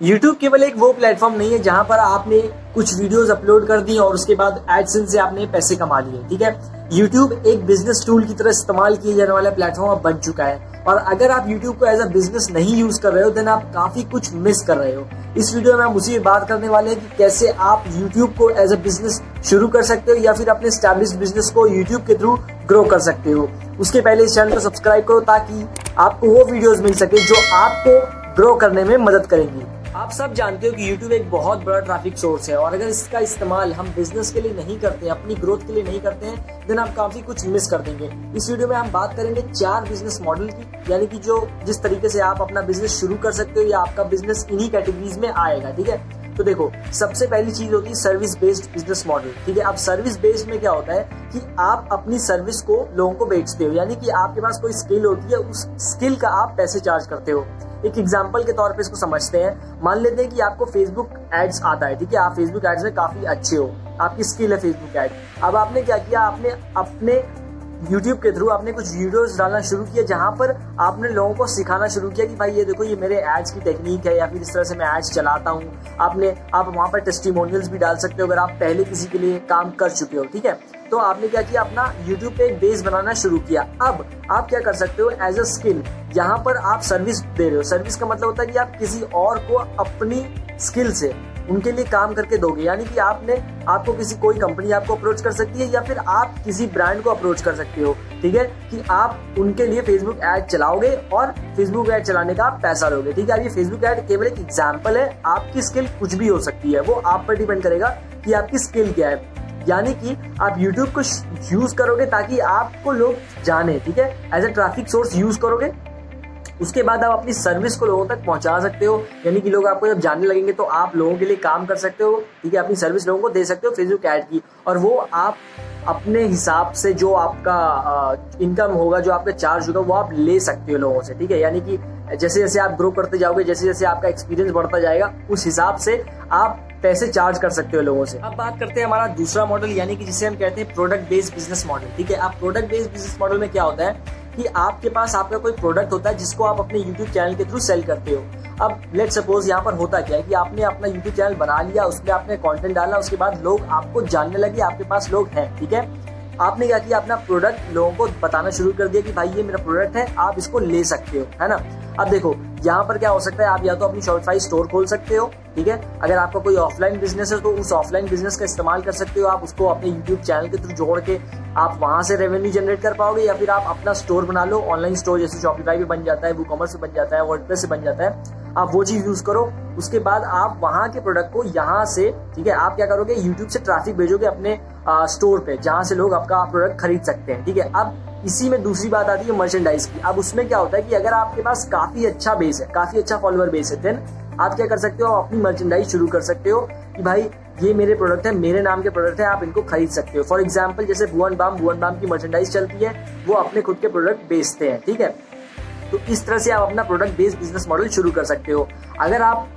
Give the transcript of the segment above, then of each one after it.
YouTube केवल एक वो प्लेटफॉर्म नहीं है जहाँ पर आपने कुछ वीडियोस अपलोड कर दी और उसके बाद एडसेंस से आपने पैसे कमा लिए, ठीक है? YouTube एक बिज़नेस टूल की तरह इस्तेमाल किए जाने वाला प्लेटफॉर्म अब बन चुका है। और अगर आप YouTube को एज अ बिज़नेस नहीं यूज़ कर रहे हो देन आप काफ़ी कुछ मिस कर रहे हो। इस वीडियो में हम उसी बात करने वाले हैं कि कैसे आप YouTube को एज अ बिज़नेस शुरू कर सकते हो या फिर अपने स्टैब्लिश बिज़नेस को YouTube के थ्रू ग्रो कर सकते हो। उसके पहले इस चैनल को सब्सक्राइब करो ताकि आपको वो वीडियोस मिल सके जो आपको ग्रो करने में मदद करेंगी। आप सब जानते हो कि YouTube एक बहुत बड़ा ट्रैफ़िक सोर्स है और अगर इसका इस्तेमाल हम बिज़नेस के लिए नहीं करते हैं अपनी ग्रोथ के लिए नहीं करते हैं देन आप काफ़ी कुछ मिस कर देंगे। इस वीडियो में हम बात करेंगे चार बिज़नेस मॉडल की, यानी कि जो जिस तरीके से आप अपना बिज़नेस शुरू कर सकते हो या आपका बिज़नेस इन्हीं कैटेगरीज में आएगा, ठीक है? तो देखो, सबसे पहली चीज़ होती है सर्विस बेस्ड बिज़नेस मॉडल ठीक है? अब सर्विस बेस्ड में क्या होता है कि आप अपनी सर्विस को लोगों को बेचते हो, यानी कि आपके पास कोई स्किल होती है, उस स्किल का आप पैसे चार्ज करते हो। एक एग्ज़ाम्पल के तौर पे इसको समझते हैं। मान लेते हैं कि आपको फेसबुक एड्स आता है, ठीक है? आप फेसबुक एड्स में काफ़ी अच्छे हो। आपकी स्किल है फेसबुक एड अब आपने क्या किया? आपने अपने यूट्यूब के थ्रू आपने कुछ वीडियोस डालना शुरू किया जहाँ पर आपने लोगों को सिखाना शुरू किया कि भाई ये देखो, ये मेरे एड्स की टेक्निक है या फिर इस तरह से मैं एड्स चलाता हूँ। आपने, आप वहाँ पर टेस्टिमोनियल्स भी डाल सकते हो अगर आप पहले किसी के लिए काम कर चुके हो, ठीक है? तो आपने क्या किया? अपना यूट्यूब पे एक बेस बनाना शुरू किया। अब आप क्या कर सकते हो? एज अ स्किल यहाँ पर आप सर्विस दे रहे हो। सर्विस का मतलब होता है कि आप किसी और को अपनी स्किल से उनके लिए काम करके दोगे? यानी कि आपने, आपको किसी, कोई कंपनी आपको अप्रोच कर सकती है या फिर आप किसी ब्रांड को अप्रोच कर सकते हो, ठीक है? कि आप उनके लिए फेसबुक ऐड चलाओगे और फेसबुक ऐड चलाने का आप पैसा लोगे, ठीक है? अब ये फेसबुक ऐड केवल एक एग्ज़ाम्पल है, आपकी स्किल कुछ भी हो सकती है। वो आप पर डिपेंड करेगा कि आपकी स्किल क्या है। यानी कि आप YouTube को यूज़ करोगे ताकि आपको लोग जाने, ठीक है? As a traffic source use करोगे उसके बाद आप अपनी सर्विस को लोगों तक पहुँचा सकते हो। यानी कि लोग आपको जब जानने लगेंगे तो आप लोगों के लिए काम कर सकते हो। ठीक है, अपनी सर्विस लोगों को दे सकते हो फेसबुक ऐड की। और वो आप अपने हिसाब से जो आपका इनकम होगा, जो आपका चार्ज होगा, वो आप ले सकते हो लोगों से। ठीक है, यानी कि जैसे जैसे आप ग्रो करते जाओगे, जैसे जैसे आपका एक्सपीरियंस बढ़ता जाएगा, उस हिसाब से आप पैसे चार्ज कर सकते हो लोगों से। अब बात करते हैं हमारा दूसरा मॉडल यानी कि जिसे हम कहते हैं प्रोडक्ट बेस्ड बिज़नेस मॉडल ठीक है, अब प्रोडक्ट बेस्ड बिज़नेस मॉडल में क्या होता है? कि आपके पास आपका कोई प्रोडक्ट होता है जिसको आप अपने यूट्यूब चैनल के थ्रू सेल करते हो। अब लेट सपोज़ यहाँ पर होता क्या है कि आपने अपना यूट्यूब चैनल बना लिया, उसमें आपने कॉन्टेंट डाला, उसके बाद लोग आपको जानने लगे, आपके पास लोग हैं, ठीक है? आपने क्या किया, अपना प्रोडक्ट लोगों को बताना शुरू कर दिया कि भाई ये मेरा प्रोडक्ट है, आप इसको ले सकते हो, है ना? अब देखो यहाँ पर क्या हो सकता है आप या तो अपनी शॉपिफाई स्टोर खोल सकते हो ठीक है? अगर आपका कोई ऑफलाइन बिज़नेस है तो उस ऑफलाइन बिज़नेस का इस्तेमाल कर सकते हो आप उसको अपने यूट्यूब चैनल के थ्रू जोड़ के आप वहाँ से रेवेन्यू जनरेट कर पाओगे या फिर आप अपना स्टोर बना लो ऑनलाइन स्टोर जैसे शॉपिफाई भी बन जाता है वो कॉमर्स बन जाता है वर्डप्रेस से बन जाता है आप वो चीज़ यूज़ करो उसके बाद आप वहाँ के प्रोडक्ट को यहाँ से ठीक है आप क्या करोगे यूट्यूब से ट्रैफ़िक भेजोगे अपने आ, स्टोर पे जहाँ से लोग आपका प्रोडक्ट खरीद सकते हैं ठीक है? अब इसी में दूसरी बात आती है मर्चेंडाइज की। अब उसमें क्या होता है कि अगर आपके पास काफ़ी अच्छा बेस है, काफ़ी अच्छा फॉलोअर बेस है देन आप क्या कर सकते हो, आप अपनी मर्चेंडाइज शुरू कर सकते हो कि भाई, ये मेरे प्रोडक्ट है, मेरे नाम के प्रोडक्ट है, आप इनको खरीद सकते हो। फॉर एग्ज़ाम्पल जैसे भुवन बाम भुवन बाम की मर्चेंडाइज चलती है, वो अपने खुद के प्रोडक्ट बेचते हैं, ठीक है? तो इस तरह से आप अपना प्रोडक्ट बेस्ड बिज़नेस मॉडल शुरू कर सकते हो। अगर आप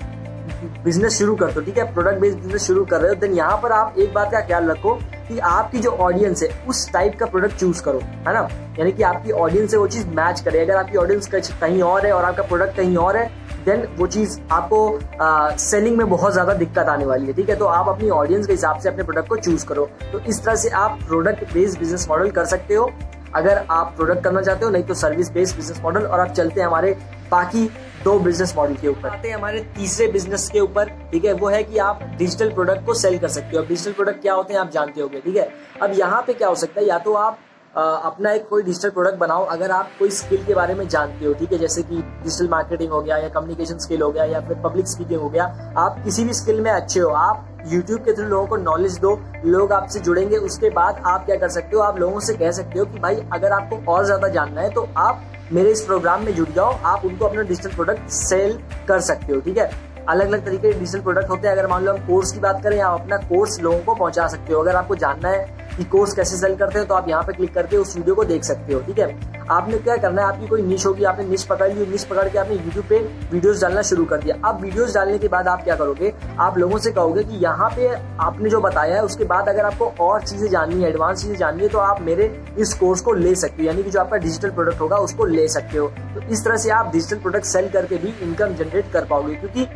बिज़नेस शुरू करते हो, ठीक है? प्रोडक्ट बेस्ड बिज़नेस शुरू कर रहे हो देन यहाँ पर आप एक बात का ख्याल रखो कि आपकी जो ऑडियंस है, उस टाइप का प्रोडक्ट चूज़ करो, है ना? यानी कि आपकी ऑडियंस है वो चीज़ मैच करे। अगर आपकी ऑडियंस कहीं और है और आपका प्रोडक्ट कहीं और है देन वो चीज़ आपको सेलिंग में बहुत ज़्यादा दिक्कत आने वाली है, ठीक है? तो आप अपनी ऑडियंस के हिसाब से अपने प्रोडक्ट को चूज़ करो। तो इस तरह से आप प्रोडक्ट बेस्ड बिज़नेस मॉडल कर सकते हो। अगर आप प्रोडक्ट करना चाहते हो, नहीं तो सर्विस बेस्ड बिज़नेस मॉडल और आप चलते हैं हमारे बाकी दो बिज़नेस मॉडल के ऊपर। आते हैं हमारे तीसरे बिज़नेस के ऊपर, ठीक है? वो है कि आप डिजिटल प्रोडक्ट को सेल कर सकते हो। डिजिटल प्रोडक्ट क्या होते हैं आप जानते होंगे, ठीक है? अब यहाँ पे क्या हो सकता है? या तो आप अपना एक कोई डिजिटल प्रोडक्ट बनाओ, अगर आप कोई स्किल के बारे में जानते हो, ठीक है? जैसे कि डिजिटल मार्केटिंग हो गया या कम्युनिकेशन स्किल हो गया या फिर पब्लिक स्पीकिंग हो गया, आप किसी भी स्किल में अच्छे हो, आप यूट्यूब के थ्रू लोगों को नॉलेज दो, लोग आपसे जुड़ेंगे, उसके बाद आप क्या कर सकते हो? आप लोगों से कह सकते हो कि भाई, अगर आपको और ज़्यादा जानना है तो आप मेरे इस प्रोग्राम में जुड़ जाओ, आप उनको अपना डिजिटल प्रोडक्ट सेल कर सकते हो, ठीक है? अलग अलग तरीके के डिजिटल प्रोडक्ट होते हैं। अगर मान लो हम कोर्स की बात करें, आप अपना कोर्स लोगों को पहुँचा सकते हो। अगर आपको जानना है कि कोर्स कैसे सेल करते हो तो आप यहाँ पे क्लिक करके उस वीडियो को देख सकते हो, ठीक है? आपने क्या करना है, आपकी कोई निश होगी, आपने निश पकड़ ली निश पकड़ के आपने यूट्यूब पे वीडियोस डालना शुरू कर दिया। अब वीडियोस डालने के बाद आप क्या करोगे? आप लोगों से कहोगे कि यहाँ पे आपने जो बताया है, उसके बाद अगर आपको और चीज़ें जाननी है एडवांस चीज़ें जाननी है तो आप मेरे इस कोर्स को ले सकते हो, यानी कि जो आपका डिजिटल प्रोडक्ट होगा, उसको ले सकते हो। तो इस तरह से आप डिजिटल प्रोडक्ट सेल करके भी इनकम जनरेट कर पाओगे, क्योंकि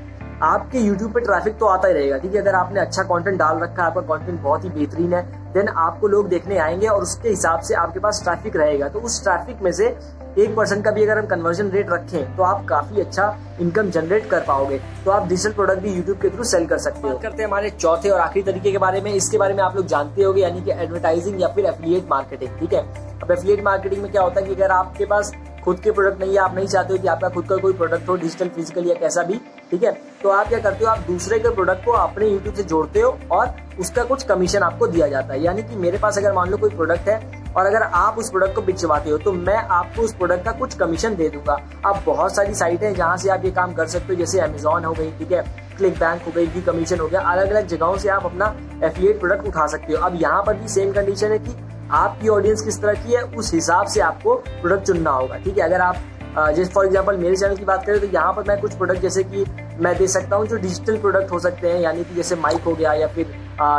आपके यूट्यूब पे ट्रैफ़िक तो आता ही रहेगा, ठीक है? अगर आपने अच्छा कंटेंट डाल रखा है, आपका कंटेंट बहुत ही बेहतरीन है देन आपको लोग देखने आएँगे और उसके हिसाब से आपके पास ट्रैफ़िक रहेगा। तो उस ट्रैफ़िक में से एक परसेंट का भी अगर हम कन्वर्जन रेट रखें तो आप काफ़ी अच्छा इनकम जनरेट कर पाओगे। तो आप डिजिटल प्रोडक्ट भी यूट्यूब के थ्रू सेल कर सकते हो। करते हैं हमारे चौथे और आखिरी तरीके के बारे में। इसके बारे में आप लोग जानते हो यानी कि एडवर्टाइजिंग या फिर एफिलियट मार्केटिंग ठीक है? अब एफिलियट मार्केटिंग में क्या होता है कि अगर आपके पास खुद के प्रोडक्ट नहीं है, आप नहीं चाहते हो कि आपका खुद का कोई प्रोडक्ट हो डिजिटल फ़िज़िकल या कैसा भी, ठीक है? तो आप क्या करते हो, आप दूसरे के प्रोडक्ट को अपने यूट्यूब से जोड़ते हो और उसका कुछ कमीशन आपको दिया जाता है। यानी कि मेरे पास अगर मान लो कोई प्रोडक्ट है और अगर आप उस प्रोडक्ट को बिचवाते हो तो मैं आपको उस प्रोडक्ट का कुछ कमीशन दे दूँगा। आप बहुत सारी साइट है जहाँ से आप ये काम कर सकते हो, जैसे अमेजोन हो गई, ठीक है? क्लिक बैंक हो गई कमीशन हो गया। अलग अलग जगहों से आप अपना एफिलिएट प्रोडक्ट उठा सकते हो। अब यहाँ पर भी सेम कंडीशन है कि आपकी ऑडियंस किस तरह की है, उस हिसाब से आपको प्रोडक्ट चुनना होगा, ठीक है? अगर आप जैसे फॉर एग्ज़ाम्पल मेरे चैनल की बात करें तो यहाँ पर मैं कुछ प्रोडक्ट जैसे कि मैं दे सकता हूँ जो डिजिटल प्रोडक्ट हो सकते हैं, यानी कि जैसे माइक हो गया या फिर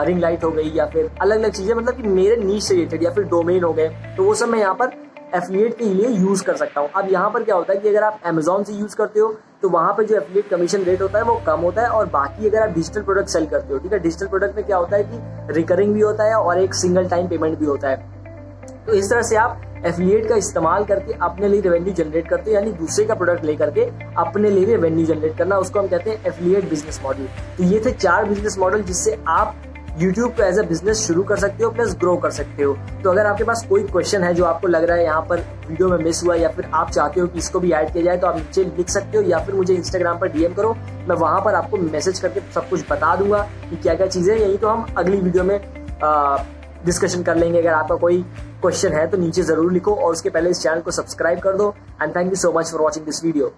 रिंग लाइट हो गई या फिर अलग अलग चीज़ें मतलब कि मेरे नीच से रिलेटेड या फिर डोमेन हो गए तो वो सब मैं यहाँ पर एफिलिएट के लिए यूज़ कर सकता हूँ। अब यहाँ पर क्या होता है कि अगर आप अमेजोन से यूज़ करते हो तो वहाँ पर जो एफिलिएट कमीशन रेट होता है, वो कम होता है और बाकी अगर आप डिजिटल प्रोडक्ट सेल करते हो, ठीक है? डिजिटल प्रोडक्ट में क्या होता है कि रिकरिंग भी होता है और एक सिंगल टाइम पेमेंट भी होता है। तो इस तरह से आप एफिलिएट का इस्तेमाल करके अपने लिए रेवेन्यू जनरेट करते हो, यानी दूसरे का प्रोडक्ट लेकर के अपने लिए रेवेन्यू जनरेट करना, उसको हम कहते हैं एफिलिएट बिज़नेस मॉडल तो ये थे चार बिज़नेस मॉडल जिससे आप यूट्यूब को एज अ बिज़नेस शुरू कर सकते हो प्लस ग्रो कर सकते हो। तो अगर आपके पास कोई क्वेश्चन है जो आपको लग रहा है यहाँ पर वीडियो में मिस हुआ, या फिर आप चाहते हो कि इसको भी ऐड किया जाए तो आप नीचे लिख सकते हो, या फिर मुझे इंस्टाग्राम पर डीएम करो। मैं वहाँ पर आपको मैसेज करके सब कुछ बता दूँगा कि क्या क्या चीज़ें यही तो हम अगली वीडियो में डिस्कशन कर लेंगे। अगर आपका कोई क्वेश्चन है तो नीचे ज़रूर लिखो और उसके पहले इस चैनल को सब्सक्राइब कर दो। And thank you so much for watching this video